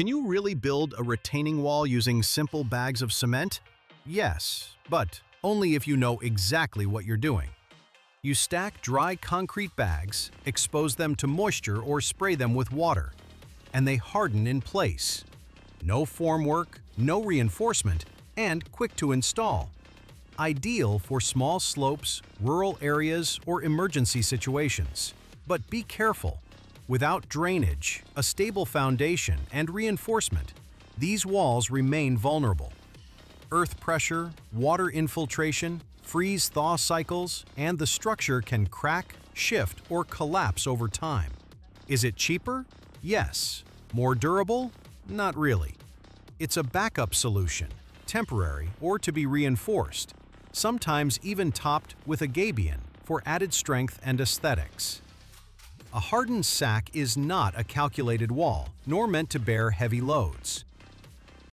Can you really build a retaining wall using simple bags of cement? Yes, but only if you know exactly what you're doing. You stack dry concrete bags, expose them to moisture or spray them with water, and they harden in place. No formwork, no reinforcement, and quick to install. Ideal for small slopes, rural areas, or emergency situations. But be careful. Without drainage, a stable foundation, and reinforcement, these walls remain vulnerable. Earth pressure, water infiltration, freeze-thaw cycles, and the structure can crack, shift, or collapse over time. Is it cheaper? Yes. More durable? Not really. It's a backup solution, temporary or to be reinforced, sometimes even topped with a gabion for added strength and aesthetics. A hardened sack is not a calculated wall, nor meant to bear heavy loads.